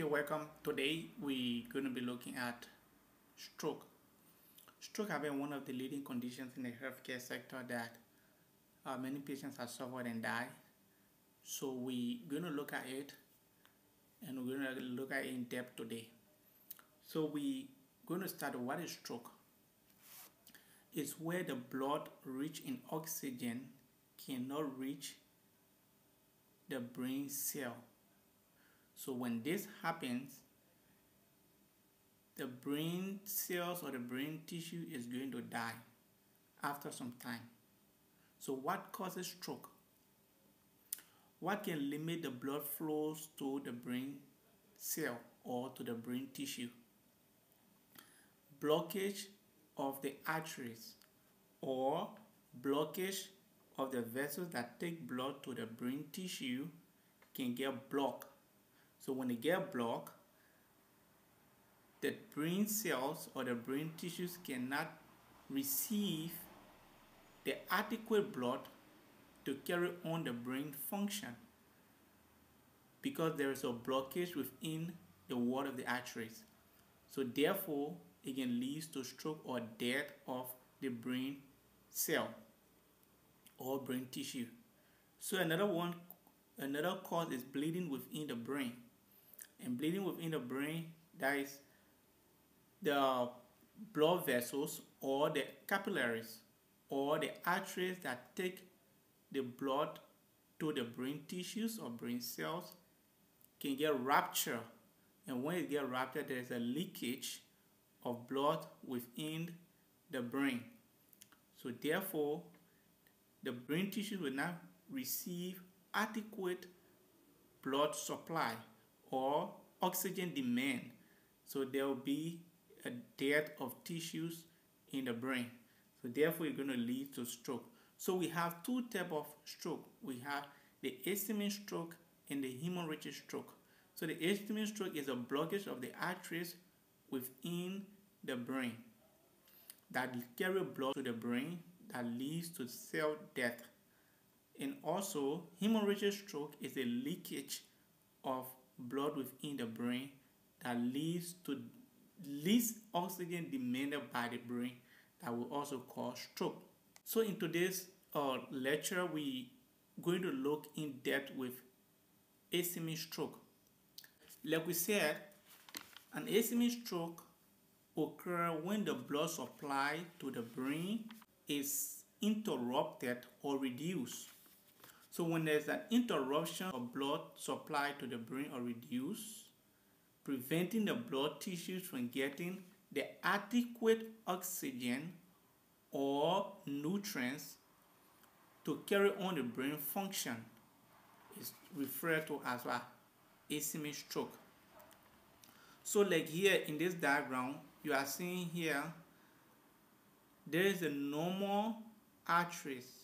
Okay, welcome. Today we're going to be looking at stroke. Stroke has been one of the leading conditions in the healthcare sector that uh, many patients have suffered and died. So we're going to look at it and we're going to look at it in depth today. So we're going to start what is stroke? It's where the blood rich in oxygen cannot reach the brain cell so when this happens, the brain cells or the brain tissue is going to die after some time. So what causes stroke? What can limit the blood flows to the brain cell or to the brain tissue? Blockage of the arteries or blockage of the vessels that take blood to the brain tissue can get blocked so when they get blocked, the brain cells or the brain tissues cannot receive the adequate blood to carry on the brain function because there is a blockage within the wall of the arteries. So therefore, it can lead to stroke or death of the brain cell or brain tissue. So another one, another cause is bleeding within the brain and bleeding within the brain that is the blood vessels or the capillaries or the arteries that take the blood to the brain tissues or brain cells can get ruptured. And when it gets ruptured there is a leakage of blood within the brain. So therefore the brain tissues will not receive adequate blood supply or oxygen demand. So there will be a death of tissues in the brain. So therefore, it's going to lead to stroke. So we have two type of stroke. We have the ischemic stroke and the hemorrhagic stroke. So the ischemic stroke is a blockage of the arteries within the brain that carry blood to the brain that leads to cell death. And also, hemorrhagic stroke is a leakage of blood within the brain that leads to least oxygen demanded by the brain that will also cause stroke. So in today's uh, lecture, we going to look in depth with ischemic stroke. Like we said, an ischemic stroke occurs when the blood supply to the brain is interrupted or reduced so when there's an interruption of blood supply to the brain or reduced, preventing the blood tissues from getting the adequate oxygen or nutrients to carry on the brain function is referred to as a ischemic stroke. So like here in this diagram, you are seeing here, there is a normal arteries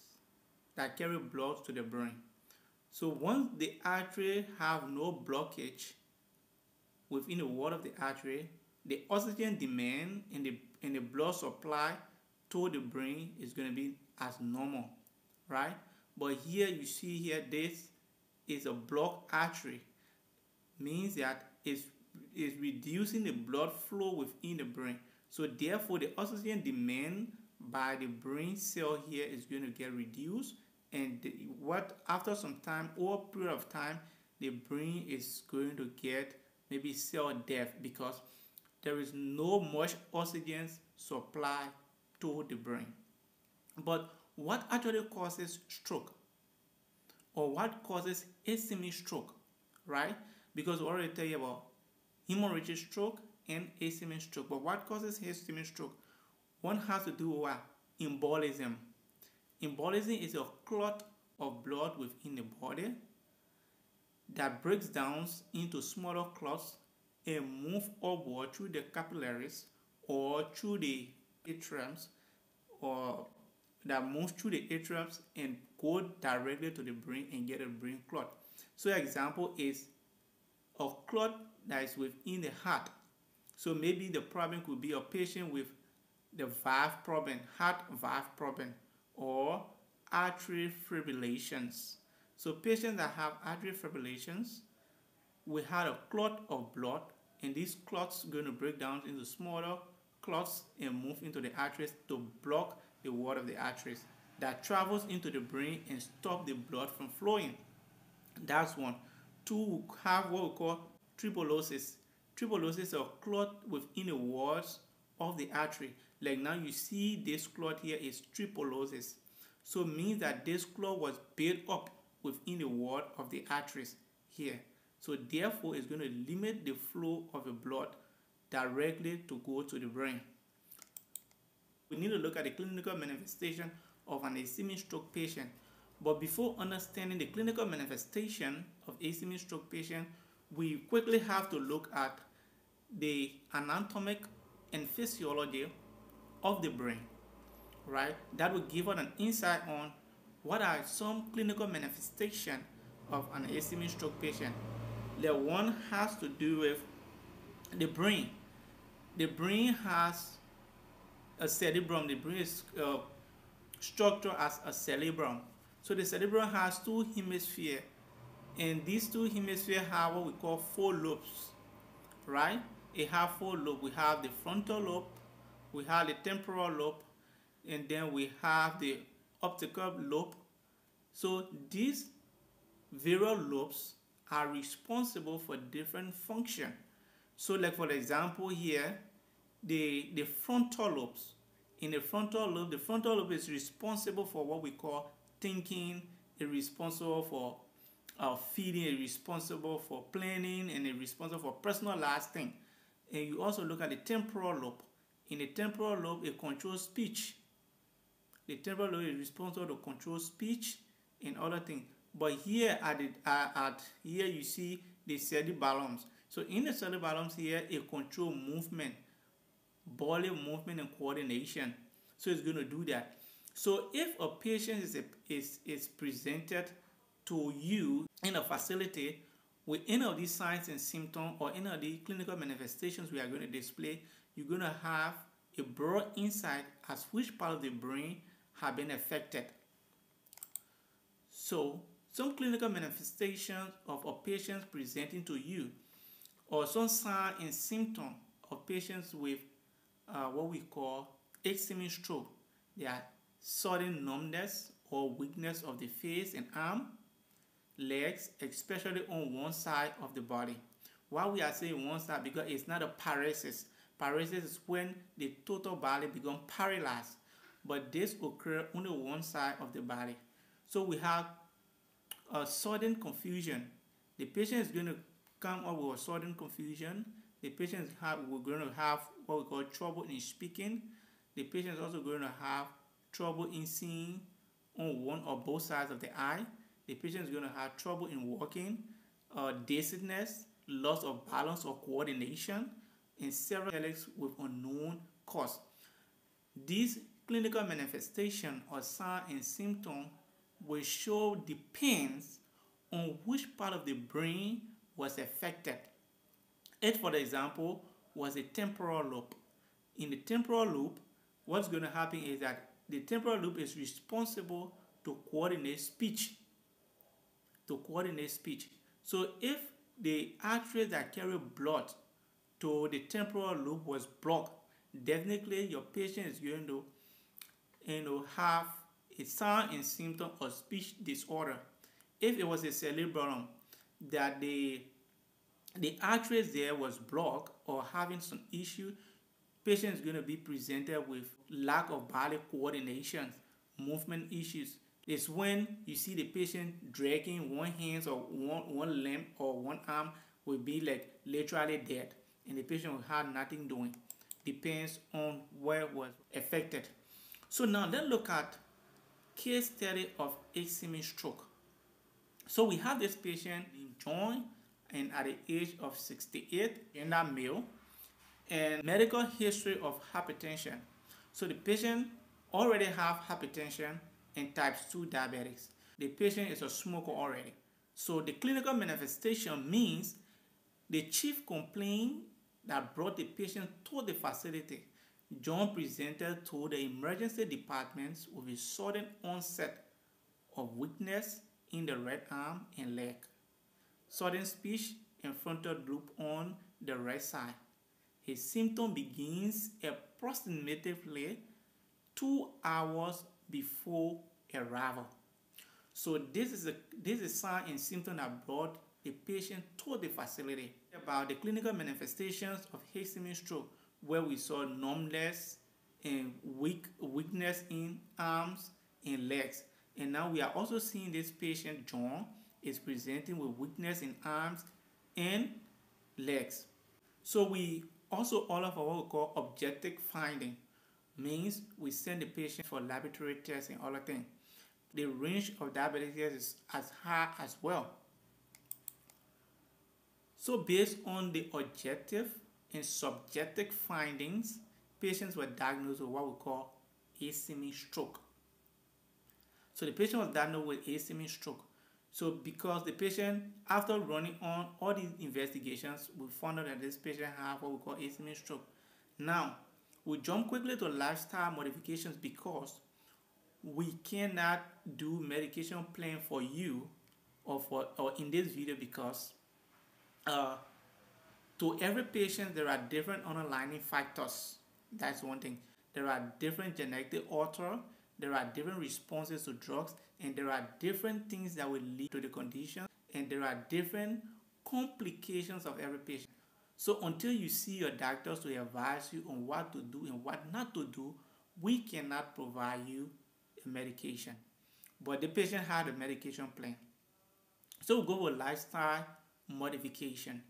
that carry blood to the brain. So once the artery have no blockage within the wall of the artery, the oxygen demand in the in the blood supply to the brain is going to be as normal, right? But here you see here this is a blocked artery, means that it's, it's reducing the blood flow within the brain. So therefore the oxygen demand by the brain cell here is going to get reduced and what after some time or period of time the brain is going to get maybe cell death because there is no much oxygen supply to the brain. But what actually causes stroke? Or what causes ischemic stroke right? Because we already tell you about hemorrhagic stroke and ischemic stroke. But what causes ischemic stroke? One has to do with embolism Embolism is a clot of blood within the body that breaks down into smaller clots and move upward through the capillaries or through the atriums or that moves through the atriums and go directly to the brain and get a brain clot. So example is a clot that is within the heart. So maybe the problem could be a patient with the valve problem, heart valve problem or artery fibrillations. So patients that have artery fibrillations, we had a clot of blood and these clots going to break down into smaller clots and move into the arteries to block the wall of the arteries that travels into the brain and stop the blood from flowing. That's one. Two, we have what we call tuberculosis. Tuberculosis is a clot within the walls of the artery. Like now you see this clot here is tuberculosis. So means that this clot was built up within the wall of the arteries here. So therefore it's going to limit the flow of the blood directly to go to the brain. We need to look at the clinical manifestation of an ischemic stroke patient. But before understanding the clinical manifestation of ischemic stroke patient, we quickly have to look at the anatomic and physiology of the brain, right? That will give us an insight on what are some clinical manifestation of an ischemic stroke patient. The one has to do with the brain. The brain has a cerebrum. The brain is uh, structured as a cerebrum. So the cerebrum has two hemispheres, and these two hemispheres have what we call four lobes, right? It have four lobes. We have the frontal lobe, we have the temporal lobe, and then we have the optical lobe. So these various lobes are responsible for different function. So like for example here, the, the frontal lobes. In the frontal lobe, the frontal lobe is responsible for what we call thinking, it's responsible for uh, feeding, it's responsible for planning, and it's responsible for personalized thing. And you also look at the temporal lobe. In the temporal lobe, it controls speech. The temporal lobe is responsible to control speech and other things. But here at, the, uh, at here you see the cerebellums. So in the cerebellums here, it control movement, body movement and coordination. So it's going to do that. So if a patient is, a, is, is presented to you in a facility with any of these signs and symptoms or any of the clinical manifestations we are going to display, you're going to have a broad insight as which part of the brain have been affected. So some clinical manifestations of a patient presenting to you or some sign and symptom of patients with uh, what we call ischemic stroke. They are sudden numbness or weakness of the face and arm, legs, especially on one side of the body. Why we are saying one side? Because it's not a paralysis. Paralysis is when the total body becomes paralyzed. But this occurs only one side of the body. So we have a sudden confusion. The patient is going to come up with a sudden confusion. The patient have, we're going to have what we call trouble in speaking. The patient is also going to have trouble in seeing on one or both sides of the eye. The patient is going to have trouble in walking, uh, dizziness, loss of balance or coordination, and several headaches with unknown cause. These clinical manifestation or sign and symptom will show depends on which part of the brain was affected. It, for example, was a temporal lobe. In the temporal lobe, what's going to happen is that the temporal lobe is responsible to coordinate speech. To coordinate speech. So if the artery that carry blood to the temporal lobe was blocked, definitely your patient is going to you know, have a sign and symptom of speech disorder. If it was a cerebellum that the the arteries there was blocked or having some issue, patient is going to be presented with lack of body coordination, movement issues. It's when you see the patient dragging one hand or one, one limb or one arm will be like literally dead and the patient will have nothing doing. Depends on where was affected. So now let's look at case study of ischemic stroke. So we have this patient in John and at the age of 68 in that male and medical history of hypertension. So the patient already have hypertension and type 2 diabetics. The patient is a smoker already. So the clinical manifestation means the chief complaint that brought the patient to the facility. John presented to the emergency departments with a sudden onset of weakness in the right arm and leg, sudden speech and frontal lobe on the right side. His symptom begins approximately two hours before arrival. So this is a this is sign and symptom that brought the patient to the facility. About the clinical manifestations of ischemic stroke, where we saw numbness and weak weakness in arms and legs. And now we are also seeing this patient John is presenting with weakness in arms and legs. So we also all of our call objective finding means we send the patient for laboratory tests and other things. The range of diabetes is as high as well. So based on the objective and subjective findings, patients were diagnosed with what we call ischemic stroke. So the patient was diagnosed with ischemic stroke. So because the patient, after running on all these investigations, we found out that this patient had what we call ischemic stroke. Now, we jump quickly to lifestyle modifications because we cannot do medication plan for you or for or in this video because uh, to every patient there are different underlying factors. That's one thing. There are different genetic alter there are different responses to drugs and there are different things that will lead to the condition and there are different complications of every patient so until you see your doctors to advise you on what to do and what not to do we cannot provide you a medication. But the patient had a medication plan. So we'll go with lifestyle modification.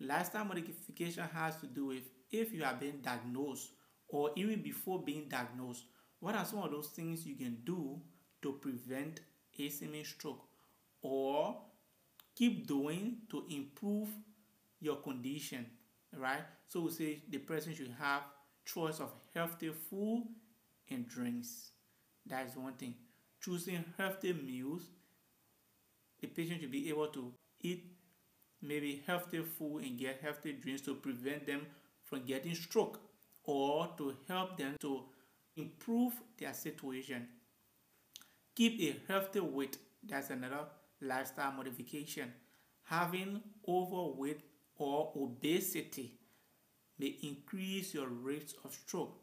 Lifestyle modification has to do with if you have been diagnosed or even before being diagnosed what are some of those things you can do to prevent ischemic stroke or keep doing to improve your condition, right? So we say the person should have choice of healthy food and drinks. That is one thing. Choosing healthy meals, the patient should be able to eat maybe healthy food and get healthy drinks to prevent them from getting stroke or to help them to improve their situation. Keep a healthy weight. That's another lifestyle modification. Having overweight or obesity may increase your risk of stroke.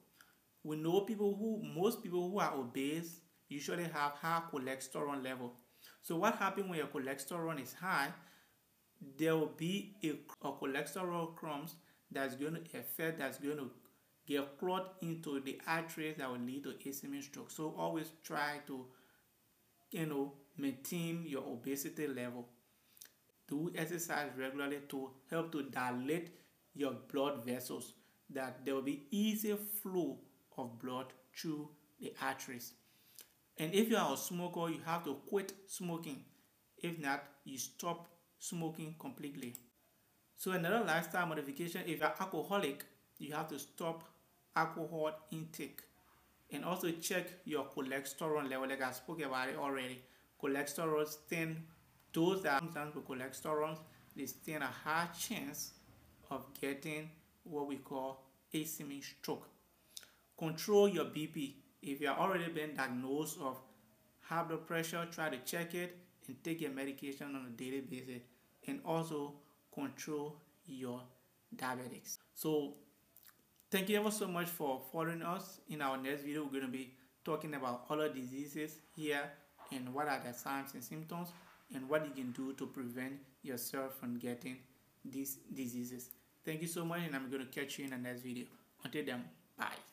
We know people who, most people who are obese usually have high cholesterol level. So what happens when your cholesterol is high? There will be a, a cholesterol crumbs that's going to affect, that's going to get clogged into the arteries that will lead to ischemic stroke. So always try to, you know, maintain your obesity level. Do exercise regularly to help to dilate your blood vessels that there will be easy flow of blood through the arteries. And if you are a smoker, you have to quit smoking. If not, you stop smoking completely. So another lifestyle modification, if you're alcoholic, you have to stop alcohol intake and also check your cholesterol level like I spoke about it already. Cholesterol stand those that sometimes with cholesterol they stand a high chance of getting what we call ischemic stroke. Control your BP. If you have already been diagnosed of high blood pressure, try to check it and take your medication on a daily basis and also control your diabetics. So Thank you ever so much for following us. In our next video, we're going to be talking about other diseases here and what are the signs and symptoms and what you can do to prevent yourself from getting these diseases. Thank you so much and I'm going to catch you in the next video. Until then, bye.